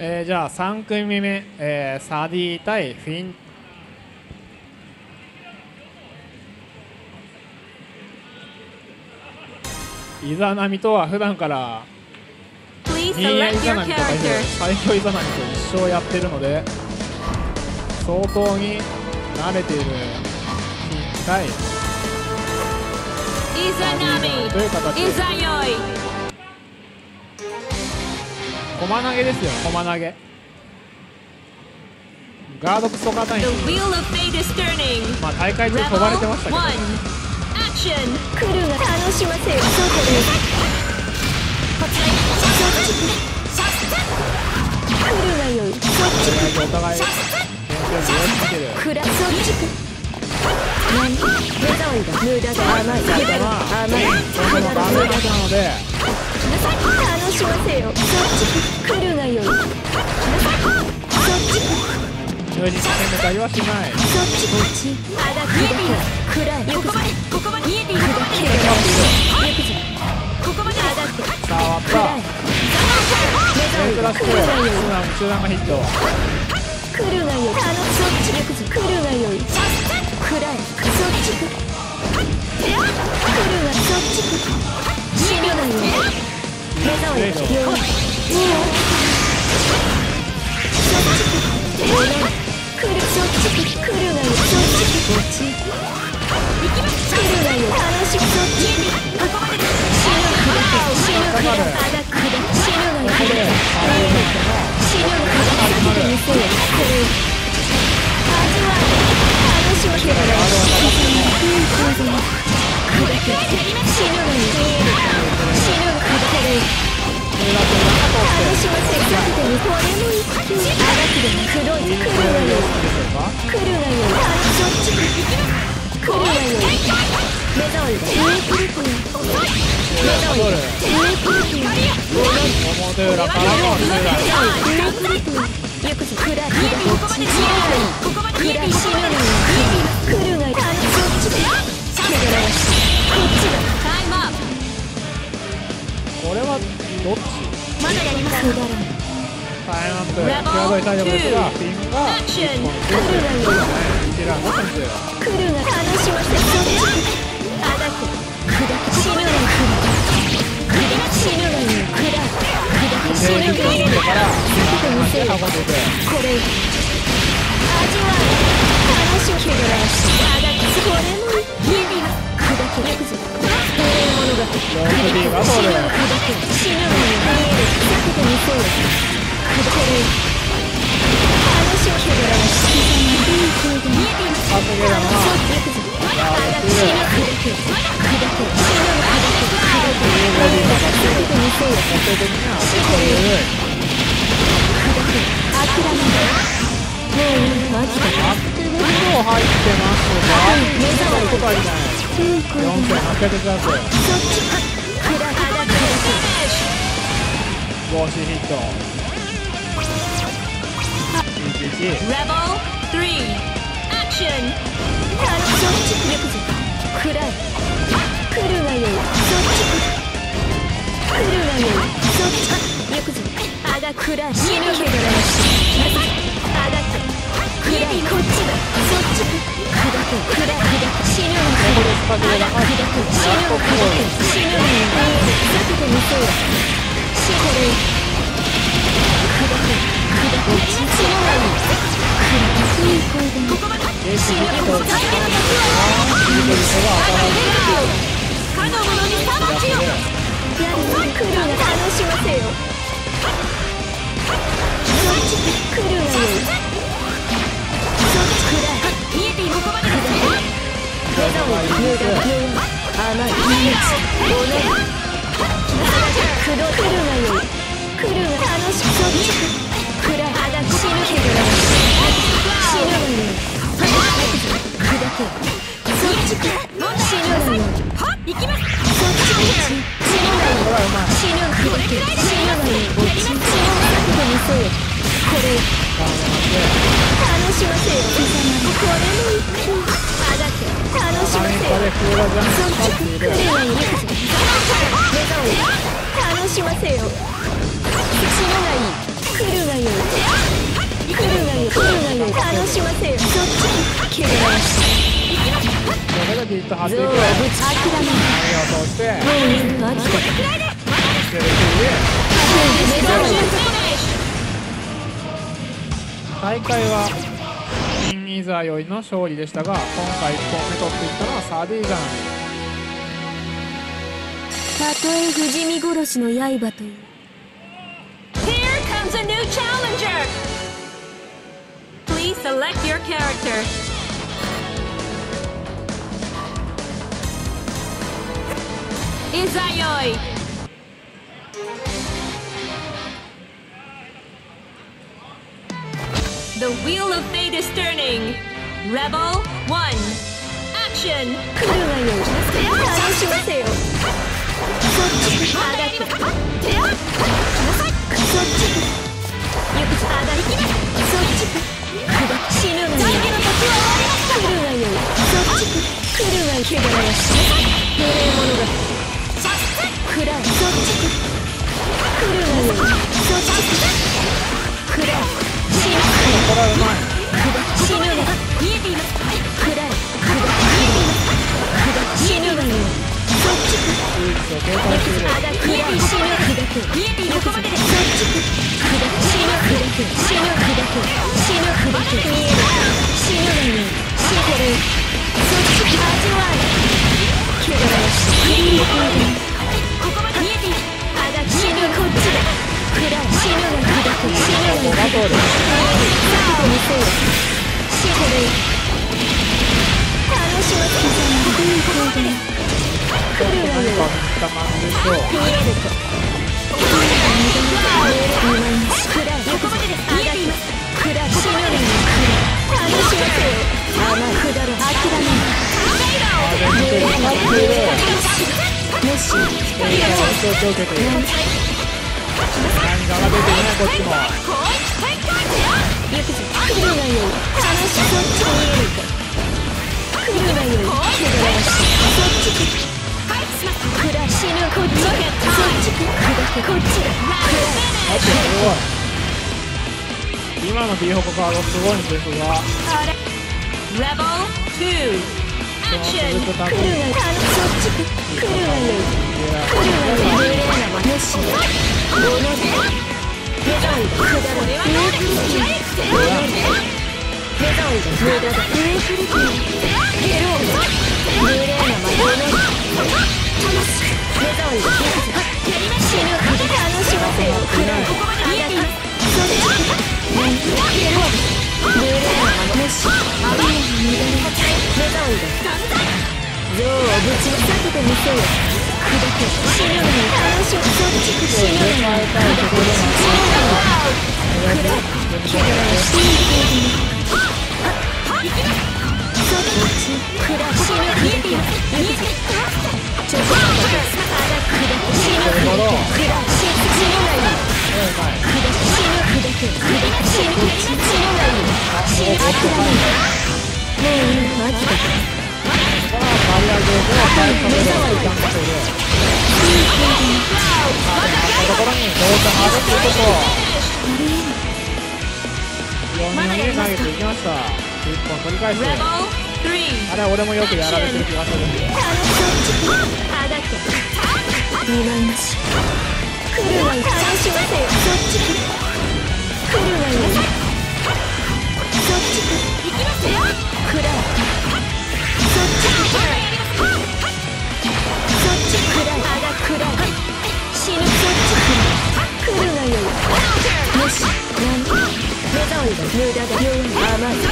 えー、じゃあ3組目、えー、サディ対フィン。イザナミとは普段から新谷イザナミとか最強イザナミと一生やってるので相当に慣れているフィン対イザナミという形で駒投げですよ駒投げ。ガードクソ型にまあ大会中飛ばれてましたけど。クルが楽しませ。よそうクルが良いそっちお互いクラソッチ何目障りが無駄だ甘い無駄だ甘い無駄だ無駄だので楽しませよ。そっち来るがよい。そっち無理して抜かりはしないそっちこっちあだくだけ暗いよくぞここまで見えているここまでよくぞここまであだってさあ割った目覚めが来るがよい中段がヒット来るがよいあのそっちよくぞ来るがよい暗いそっち来るがそっち死ぬがよいる目障りだ上来るくん表裏からの上来るくんよくぞ暗いだこっち？死ぬがよ暗い死ぬがよ来るがよそっちだけどらしこっちだこれはどっちまだやりますタイムアップ際どいタイムですがフィンが1本クルがいるティラーの先生クルが楽しませそっちあだけ砕け死ぬが砕け死ぬが砕け死ぬが避けてみせよこれ味わい楽しけどらあだけこれもいい砕けよくぞロース D がそうだよ死ぬのに見える避けてみそうだこれ味わい楽しけどらあすげえだな死ぬ砕け砕け死ぬ砕け砕けボディが避けてみそうだ最終的にはこうい。う砕け諦めもういいマジでアクティブ量入っそっちクラハダクラス帽子ヒット11 Rebel 3アクション暗い死ぬけどなあがって暗いこっちだそっち砕け砕け死ぬの砕け砕け死ぬの砕け砕け死ぬの避けてみそうだ死これ砕け砕け死ぬの砕けいい声でここまで死ぬの最低の時はかの者に裁きよやる来るが楽しませよ来るわよ。来るわ楽しくそっち暗いあが死ぬけど勝利でしたが今回1本目取っていったのはサディガンたとえ不死身殺しの刃という Here comes a new challenger! Please select your character. Izayoi! The wheel of fate is turning. Rebel 1. Action! 来るわよ楽しませよそっちあがってそっち行くぞあがってそっち砕死ぬわよ来るわよそっち来るわよけがらわし無礼者が暗いそっち来るわよそっち暗い死ぬこれスイッチを警戒しているあが暗い死ぬ砕見えているここまでで死ぬ死ぬ死ぬ何か見た感じでしょう見えるか暗いここまでです見えています暗い死ぬわよ楽しませよ甘くだろ諦めない全然勝っているもし警戒を一生受けている何が出ていなこっちもこっちだ今の D ホコカードすごいんですが Rebel 2. その Action! 続くた来るわよそっち来るわよ来るわよ霊なもしもので目覚めだくだら上振り切り物で目覚めだ無駄だ上振り切りゲロー霊なもの死ぬのに楽しむ。3. あれ俺もよくやられてる気がする。あだけ見舞いまし来るわよ楽しませよそっち来るわよそっち来る行きますよ暗いそっち来るそっち暗いあだ暗い死ぬそっち来る来るわよよしなん目障りだ無駄だ弱い甘い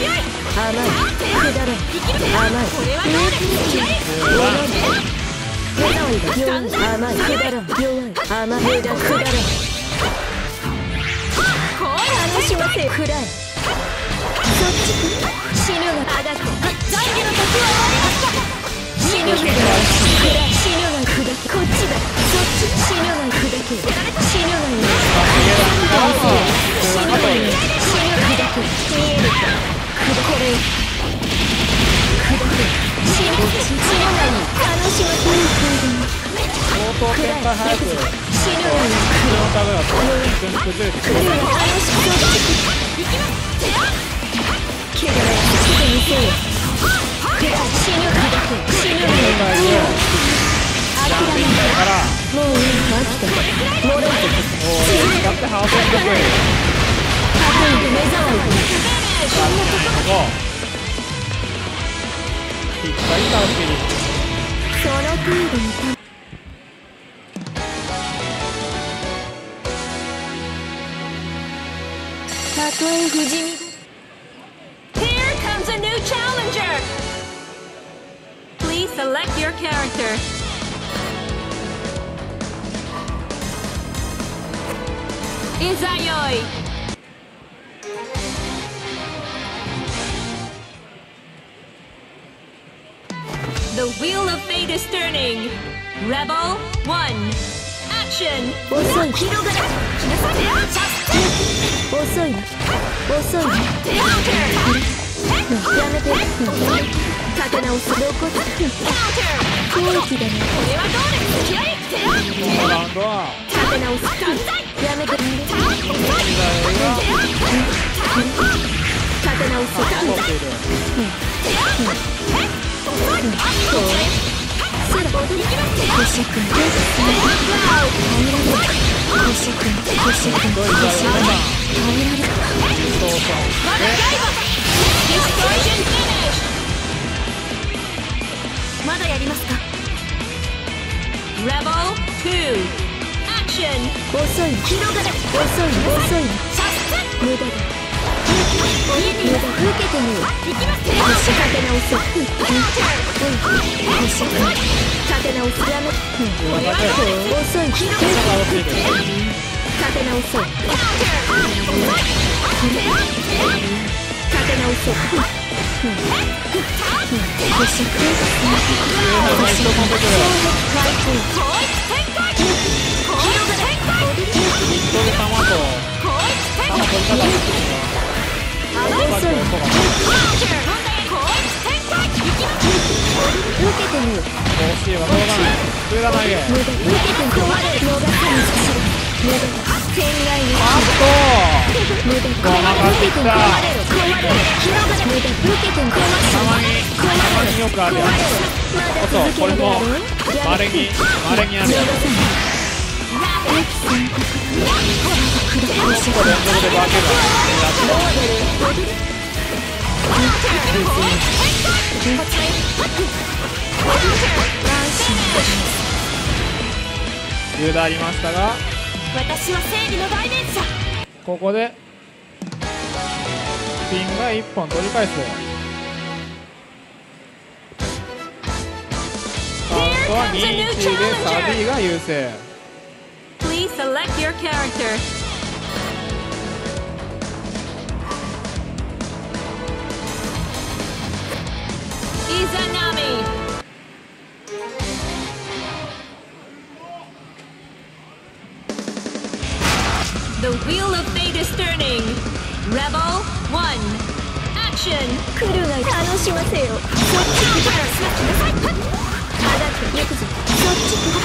甘いくだらん甘い上振り切り目障りだ弱い甘いくだらん弱い甘い無駄くだらん楽しませよ暗いそっち死ぬがあだけ残機の時は終わりました死ぬが暗い死ぬが砕けこっちだそっち死ぬが砕け死ぬがよ死ぬがよ死ぬ砕け見えるかこれを砕け死ぬ死ぬがよ楽しませよ相当展開早く。死ぬがよこのタグだと全然崩れてくるたたとえ不死身 Rebel 1. Action! 遅い広がれ遅いな遅いなやめて立て直すどこだ空気だねこのラウンドは立て直すやめて時代が立て直す取っていまだやりますか？Rebel 2. Action! 遅い。遅い。遅い。無駄だけて壊れるのが神し無駄天外にあっ無駄壊れる受けて壊れる壊れる広がれ無駄受けて壊とこれもまれにまれにあるやつくだここ連続で化けるやつ油断ありましたが私は正義の代弁者。ここでピンが1本取り返す。カウントは2-1でサビーが優勢 select your character. Izanami. The wheel of fate is turning. Rebel 1. Action! 来るが楽しませよそっちからしなきなさいあだって行くぞそっちく砕く死ぬがよ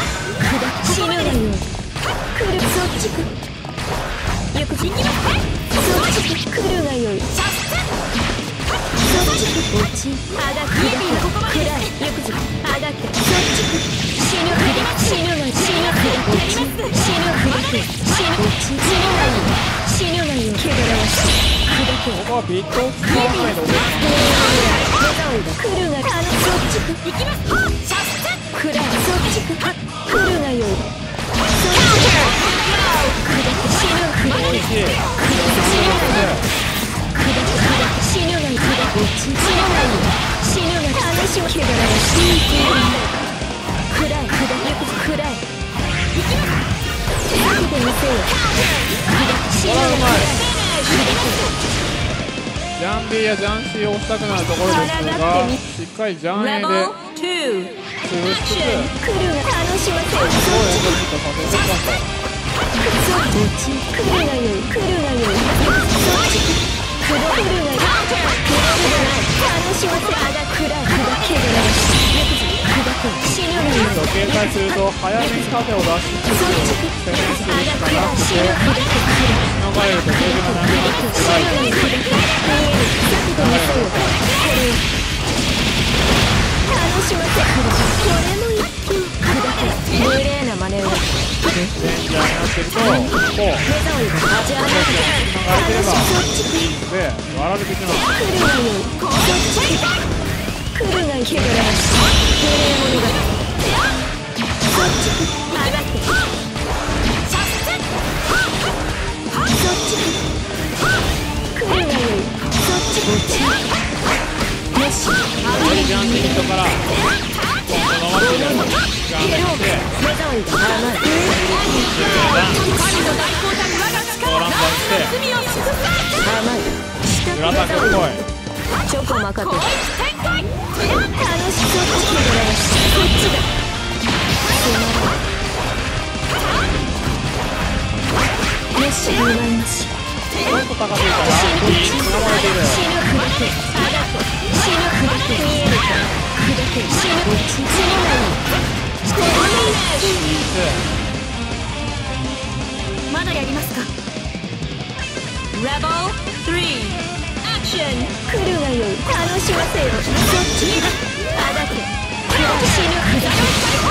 来るそっちく行くぞそっちく来るがよいそっちく落ちあだ砕く暗い行くぞあだってそっちく死ぬ砕く死ぬが死ぬ砕く死ぬ砕く死ぬ落ち死ぬがよ死ぬがよ汚らわし砕けここはビット。を使わないでおけ来るがあのそっちく行きますくらいそっちく来るがよいそっちくジャンビーやジャンシーを押したくなるところですがしっかりジャン A で。Rebel 2. 潰しつつドヒットさせ警戒すると早めに盾を出しつつ攻めするしかなくてしのがれるとゲージがなくなって辛い死ぬが無礼な真似をやってるとここうっられっちっっちっちこっちあっャンピンヘロー。して目障りが甘いトランプして甘い下裏タクっぽいチョコまかって楽しそっちけどらそっちだつまらんよし2万なしちょっと高すぎたらいいつまれてる死ぬ砕け上がって死ぬ砕け見えるか砕け死ぬ死ぬがいいこれいいつまだやりますか？Rebel 3 Action 来るがよ。い楽しませよ。そっち？あがってくら死ぬ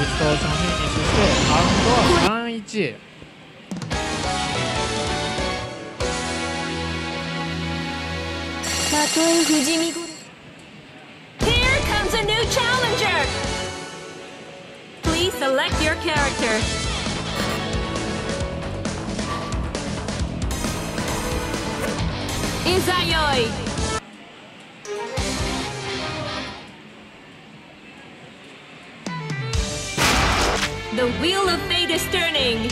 裕がいるのとリストーションフィニッシュしてカウントは3-1たとえ不死身頃 Here comes a new challenger Please select your character Izayoi The wheel of fate is turning.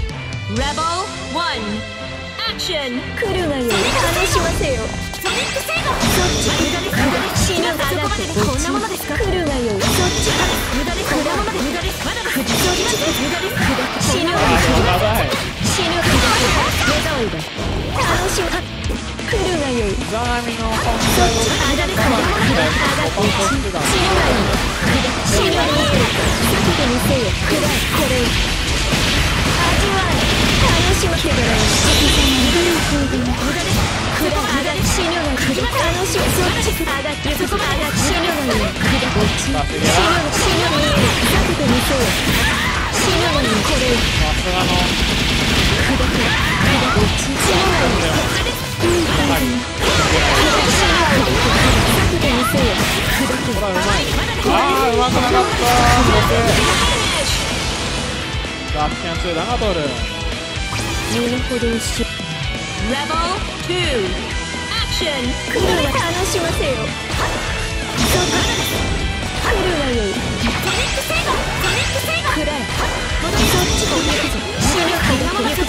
Rebel 1 Action. 来るがよ。い楽しませよそっち死ぬ上がってこんなものですか来るがよいそっち。無駄です無駄です無駄ですまだそっち無駄です死ぬがよい。長い死ぬくだ目障りだ楽しま来るがよ。いザナミの本体をあがってこんなものだ。コントしてた死ぬがいい死ぬがいい避けてみせよくらいこれを味わえ楽しませてもらうくらいあが死ぬがいい楽しまそっちあがってそこあが死ぬがいいくだこっち死ぬが死ぬがいい避けてみせよ死ぬがいいこれをさすがの。くだくだこっち死ぬがいいはい避けてみせよくだけこれはうまいああうまくなかった。僕ガッキャン2だなトル言うほどし Rebel 2 Action 来るが楽しませよそっ来るがよいくらいそっちを行くぞ死ぬか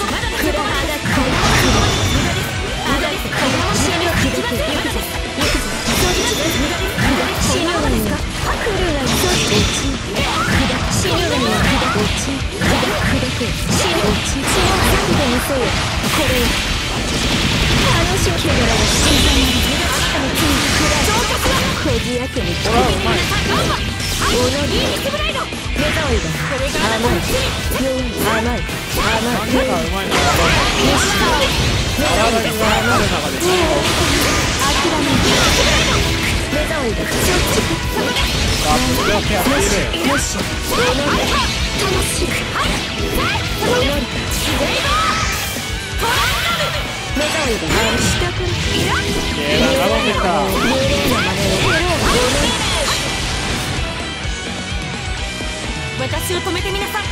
私を止めてみなさい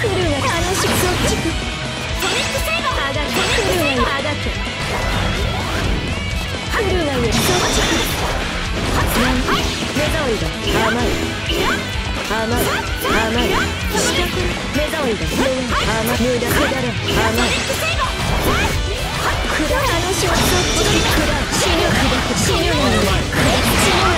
ク楽しくそっちくトニックセイバーがってトニックセバーがってよそちくはい。だ甘い。甘い。甘い。四角甘い。無駄くだら甘い。くだ楽しくそっちくだ死ぬ死ぬ死ぬ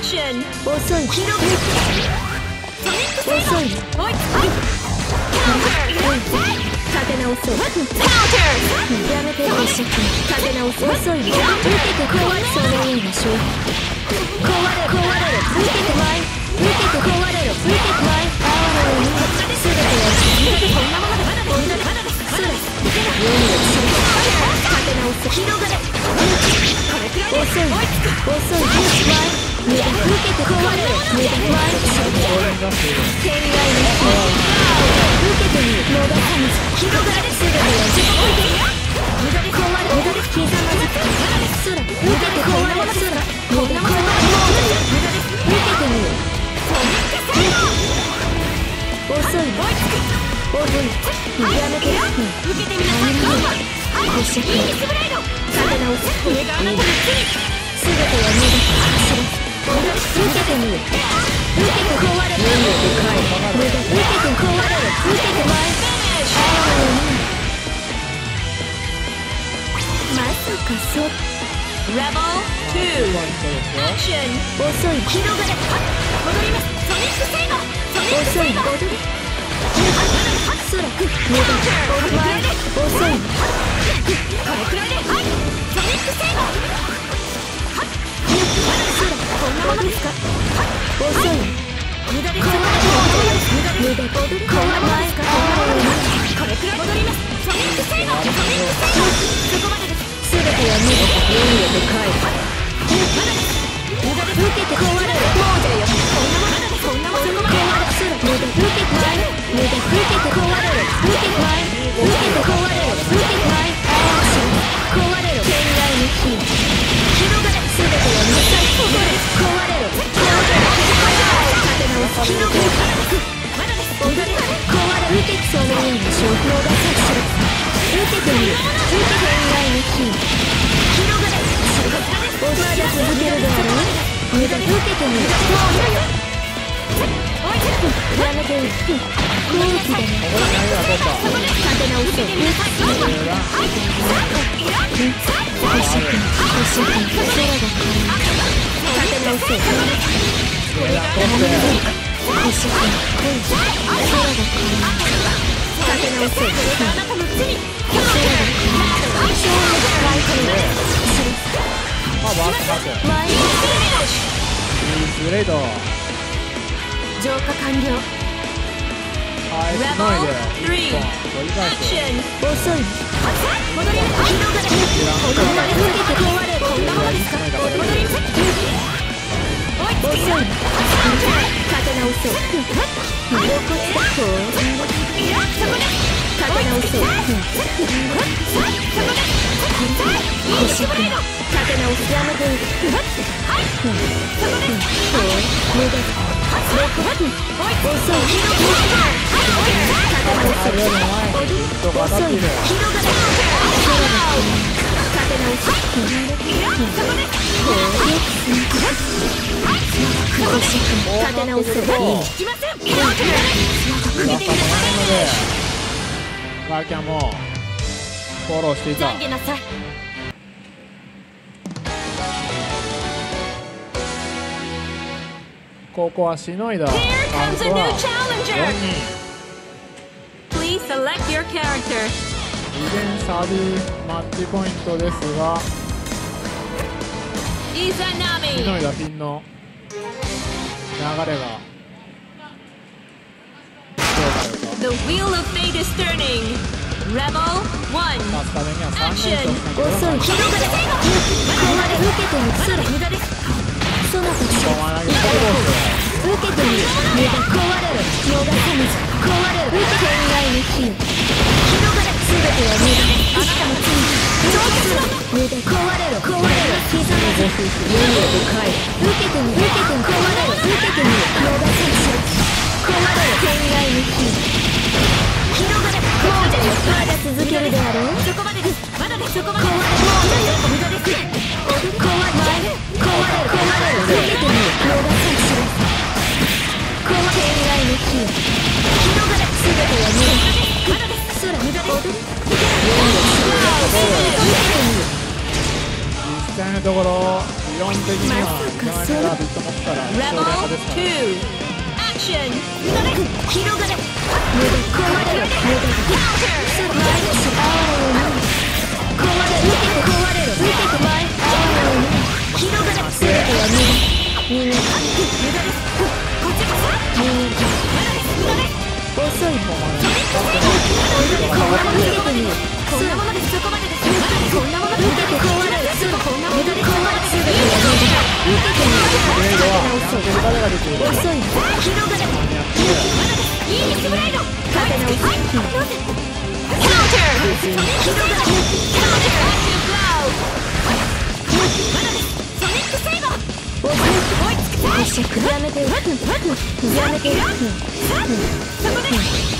Action! 遅い遅い立て直そう Counter! やめて一生懸命立て直そう遅い受けて壊れそのような勝負壊れ壊れろ受けてまい受けて壊れろ受けてまい哀れよに全てはこんなものでまだですまだですそれ世に落ちる立て直そう広がれ遅い遅い受けてまい無駄受けて壊れろ無駄まい天外の火受けてみる逃さぬ広がれ全ては自己無駄で壊れ無駄で刻まず空受けて壊れる空無駄壊れ無駄で受けてみる遅い遅いやめてみなさいこし立て直す全ては無駄受けてみる受けて壊れる無駄受けて壊れる受けてまい Finish! まさかそ Rebel 2. Action! 遅いこれくらい戻りますソニックセイバーソニックセイバーそこまでです全ては無駄運へ帰る受けて壊れるこんなものだこんなものそのような証拠が察しろ受けてみる受けて天外の火広がれまだ続けるだろう無駄受けてみるやめてよ空気だねここで投げが取った立て直そうこれが星君星君空が立て直そう取って星君空が立て直そう空が消まあバックバック前にイースレイド浄化完了はいしのいで一本取り返す Action! 遅い戻り広がれこんなに受けて壊れこんなものですか戻り遅い立て直そう露骨だこう立て直そう腰くん立て直すやめてい。くうんう無駄遅いあれより前に人が当たっている広がれ立て直す腰くん立て直せばいいきませんバッカもないのでバーキャンもフォローしていたここはしのいだ Here comes a new challenger Please select your character 依然サビマッチポイントですがしのいだピンの流れがどうなるか。The wheel of fate is turning. Rebel 1勝つためには3連勝しなければ遅い広がれ壊れ受けてみるそれ無駄で。すそ受けてみる。無駄壊れる逃がさぬぞ壊れる天外の火広がれ全ては無駄あなたの罪無駄壊れる壊れる刻まず運命と帰る受けてみる受けてみる壊れる受けてみる逃がさぬぞ壊れる天外の火広がれもうじゃよまだ続けるであろうそこまでですまだですそこまで壊れもうじゃよ無駄です壊れる壊れる壊れる受けてみる逃がさぬぞこの天外の火広がれ全ては無駄まだです空無駄です踊る実際のところ。理論的にはイザマニがビット持ったら勝連 Rebel 派ですから2アクションそこまで。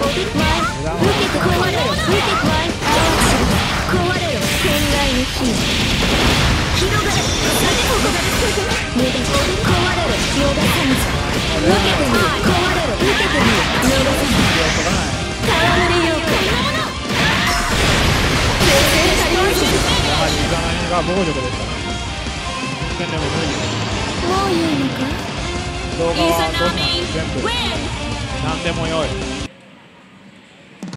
無駄壊れる逃がさぬぞ受けてみる壊れる受けてみる逃がさぬ戯れようかやはりイザナミが暴力でした人間でも無理もう言うのか動画はどんな。Izanami 全部。win 何でもよい